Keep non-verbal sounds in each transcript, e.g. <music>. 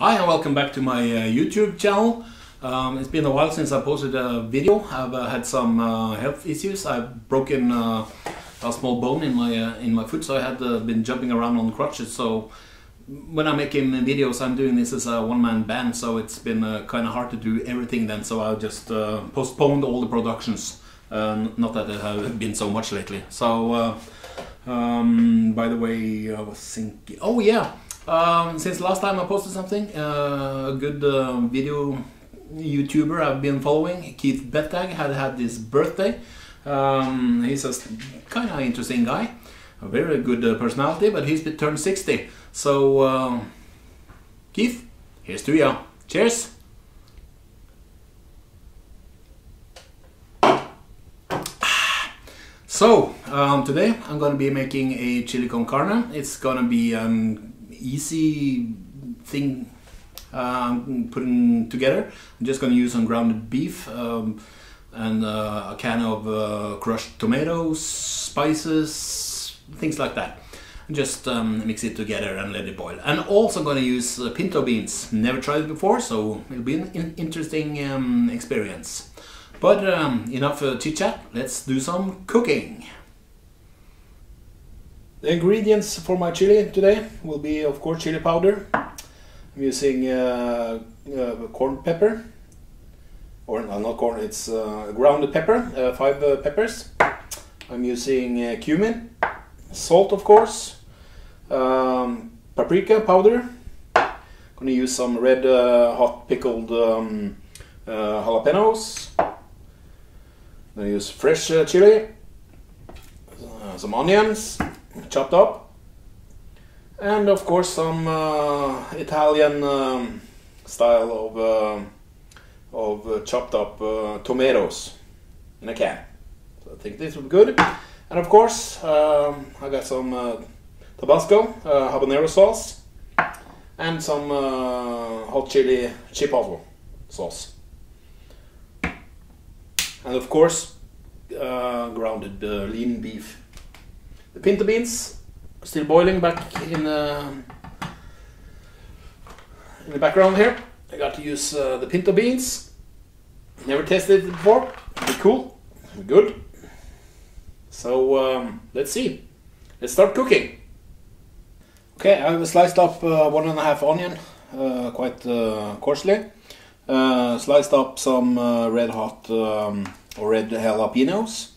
Hi and welcome back to my uh, YouTube channel. Um, it's been a while since I posted a video. I've uh, had some uh, health issues. I've broken uh, a small bone in my uh, in my foot, so I had uh, been jumping around on crutches. So when I'm making videos, I'm doing this as a one-man band, so it's been kind of hard to do everything then. So I just postponed all the productions. not that it have been so much lately. So um, by the way, I was thinking. Oh yeah. Um, since last time I posted something, uh, a good uh, video YouTuber I've been following, Keith Bettag, had had his birthday. Um, he's a kind of interesting guy, a very good uh, personality, but he's turned 60. So, uh, Keith, here's to you. Cheers! So, um, today I'm going to be making a chili con carne. It's going to be um, easy thing um, putting together. I'm just going to use some grounded beef um, and uh, a can of uh, crushed tomatoes, spices, things like that. Just um, mix it together and let it boil. And also going to use uh, pinto beans. Never tried it before, so it'll be an in interesting um, experience. But um, enough uh, chit chat. Let's do some cooking. The ingredients for my chili today will be, of course, chili powder. I'm using uh, uh, corn pepper, or no, not corn, it's uh, grounded pepper, uh, five uh, peppers. I'm using uh, cumin, salt, of course, um, paprika powder. Gonna use some red hot pickled um, jalapenos. I'm gonna use fresh chili, some onions chopped up. And of course some uh, Italian um, style of, uh, of uh, chopped up uh, tomatoes in a can. So I think this will be good. And of course um, I got some uh, Tabasco uh, habanero sauce and some hot chili chipotle sauce. And of course grounded lean beef the pinto beans still boiling back in uh, in the background here. I got to use uh, the pinto beans. Never tested it before. Be cool. Good. So um, let's see. Let's start cooking. Okay, I've sliced up uh, one and a half onion, uh, quite uh, coarsely. Uh, sliced up some red hot um, or red jalapenos,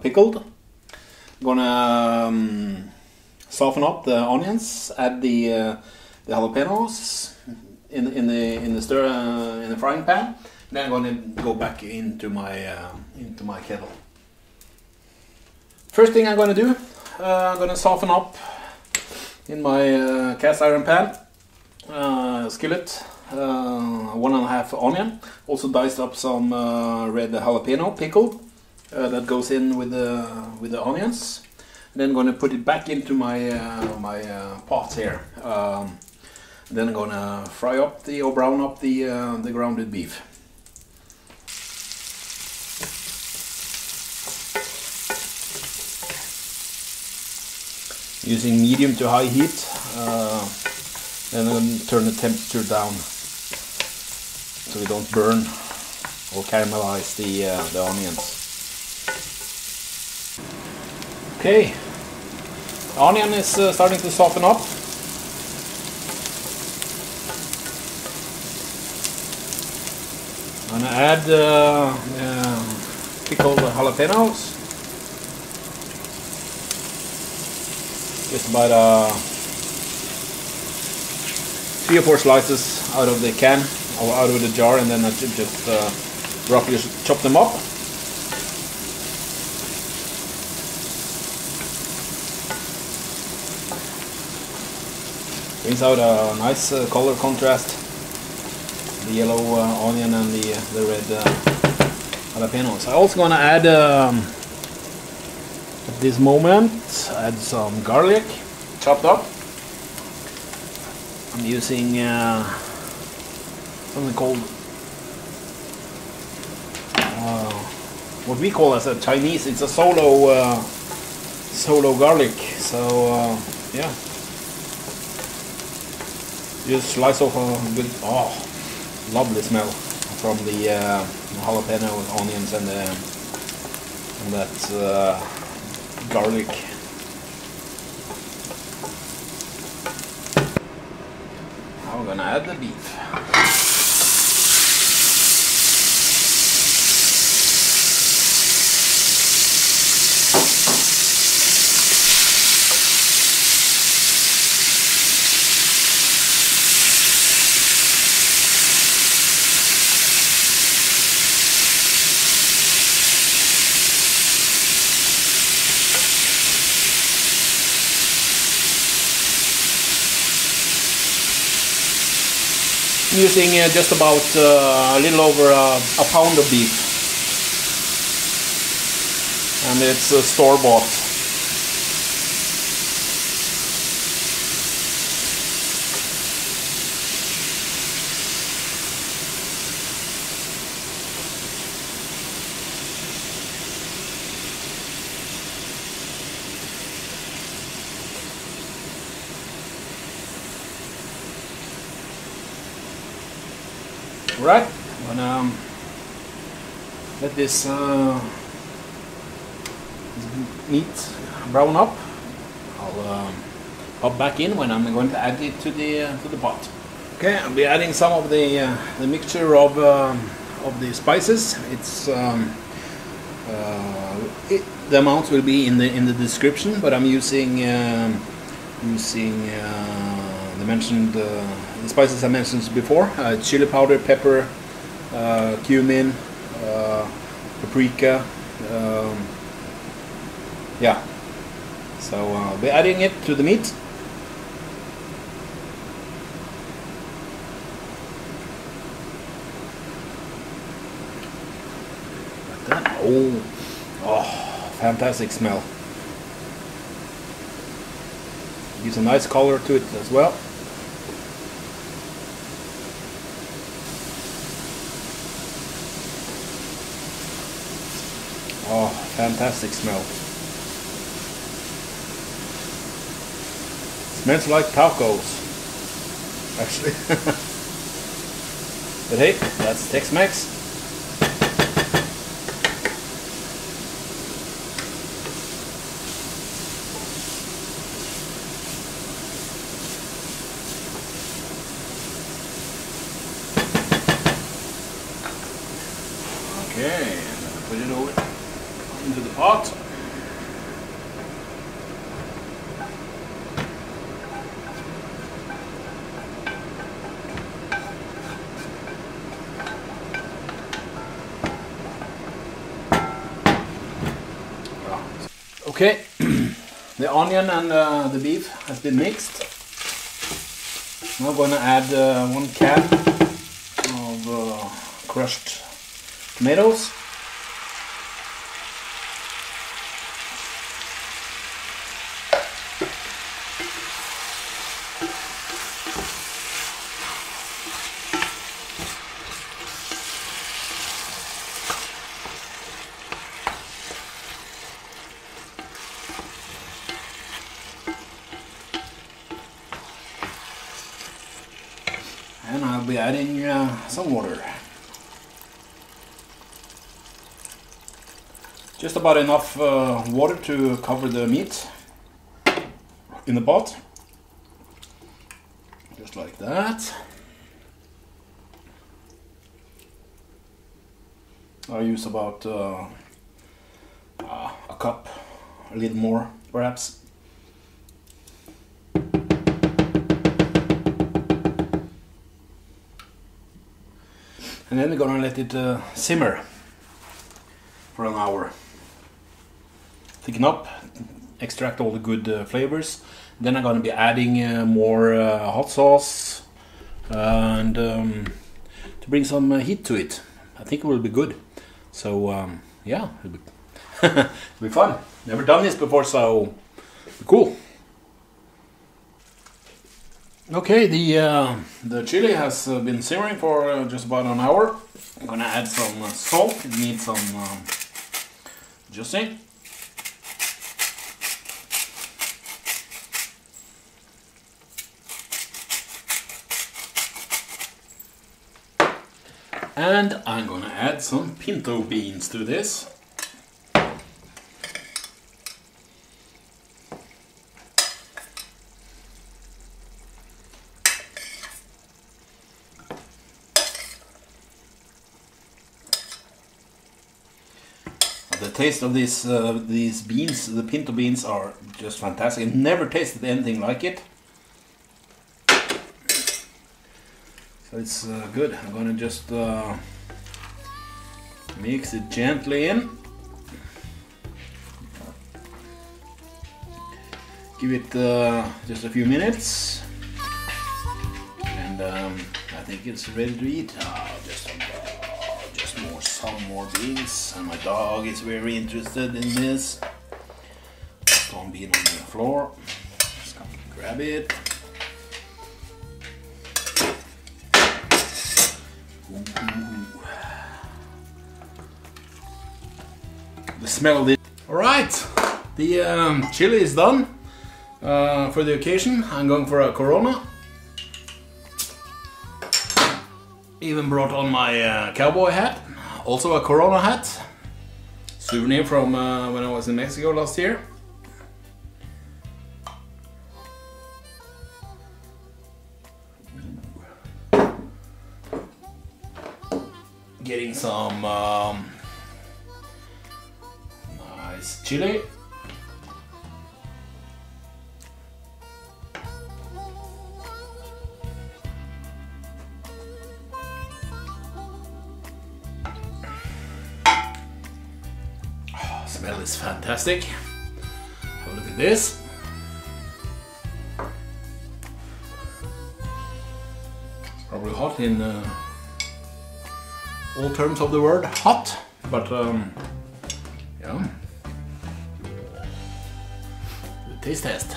pickled gonna um, soften up the onions, add the uh, the jalapenos in in the in the stir uh, in the frying pan. Then I'm gonna go back into my uh, into my kettle. First thing I'm gonna do, uh, I'm gonna soften up in my uh, cast iron pan uh, skillet. one and a half onion, also diced up some red jalapeno pickled uh, that goes in with the with the onions. And then I'm gonna put it back into my uh, my uh, pot here. Um, then I'm gonna fry up the or brown up the uh, the grounded beef. Using medium to high heat, uh, then I'm gonna turn the temperature down so we don't burn or caramelize the uh, the onions. Okay, onion is uh, starting to soften up. I'm gonna add uh, uh, pickled jalapenos. Just about uh, three or four slices out of the can or out of the jar, and then I just uh, roughly chop them up. Brings out a nice uh, color contrast. The yellow uh, onion and the, the red uh, jalapenos. I'm also gonna add um, at this moment add some garlic. Chopped up? I'm using uh, something called uh, what we call as a Chinese it's a solo uh, solo garlic. So uh, yeah Just slice off a good, oh, lovely smell from the uh, jalapeno onions and, the, and that uh, garlic. We're gonna add the beef. Using uh, just about uh, a little over a, a, pound of beef. And it's uh, store-bought Right, gonna um, let this, uh, meat brown up. I'll um, pop back in when I'm going to add it to the uh, to the pot. Okay, I'll be adding some of the uh, the mixture of um, of the spices. It's um, uh, it, the amounts will be in the in the description, but I'm using um, using uh, the mentioned uh, the spices I mentioned before, uh, chili powder, pepper, uh, cumin, uh, paprika, um, yeah. So I'll be adding it to the meat. Like that. Oh, oh, fantastic smell. Gives a nice color to it as well. Oh, fantastic smell. Smells like tacos, actually. <laughs> but hey, that's Tex-Mex. Okay, put it over into the pot. Okay, <clears throat> the onion and uh, the beef has been mixed. Now I'm going to add uh, one can of uh, crushed tomatoes. I'll be adding uh, some water. Just about enough uh, water to cover the meat in the pot. Just like that. I'll use about uh, uh a cup, a little more perhaps. And then we're gonna let it uh, simmer for an hour. Thicken up extract all the good uh, flavors. Then I'm gonna be adding uh, more uh, hot sauce and um, to bring some uh, heat to it. I think it will be good. So um, yeah it'll be, <laughs> it'll be fun. Never done this before so cool Okay, the uh, the chili has uh, been simmering for uh, just about an hour. I'm gonna add some uh, salt. It needs some um, juicing. And I'm gonna add some pinto beans to this. The taste of these uh, these beans, the pinto beans, are just fantastic. I've never tasted anything like it. So it's uh, good. I'm gonna just uh, mix it gently in. Give it uh, just a few minutes, and um, I think it's ready to eat. Oh, some more beans, and my dog is very interested in this. Stone bean on the floor. Just come grab it. The smell of it. Alright, the um, chili is done uh, for the occasion. I'm going for a Corona. Even brought on my uh, cowboy hat, also a Corona hat. Souvenir from uh, when I was in Mexico last year. Getting some um, nice chili. Is fantastic. Have a look at this. Probably hot in uh, all terms of the word hot, but um, yeah. Taste test.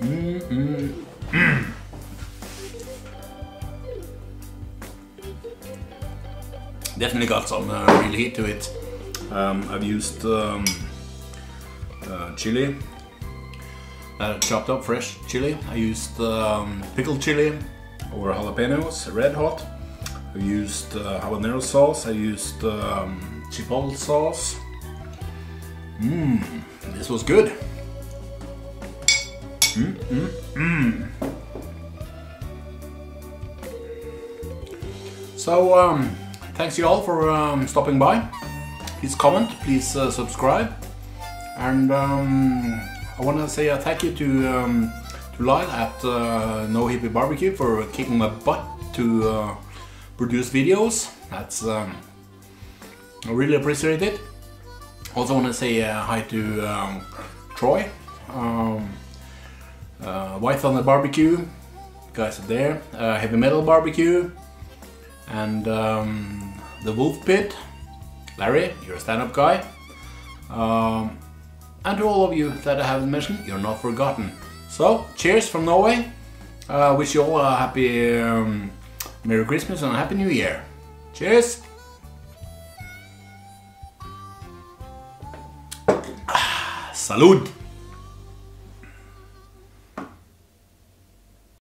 Mm -mm. <clears throat> Definitely got some uh, real heat to it. Um, I've used um, uh, chili, uh, chopped up fresh chili. I used um, pickled chili or jalapenos, red hot. I used uh, habanero sauce. I used um, chipotle sauce. Mmm, this was good. Mm, mm, mm. So, um, thanks you all for um, stopping by. Please comment, please uh, subscribe, and um, I want to say a thank you to um, to Lyle at uh, No Hippie Barbecue for kicking my butt to uh, produce videos. That's um, I really appreciate it. Also want to say uh, hi to um, Troy, um, uh, White Thunder Barbecue, guys are there, uh, Heavy Metal Barbecue, and um, the Wolfe Pit. Larry, you're a stand-up guy. Um, and to all of you that I haven't mentioned, you're not forgotten. So, cheers from Norway. Uh, wish you all a happy um, Merry Christmas and a Happy New Year. Cheers! Salud!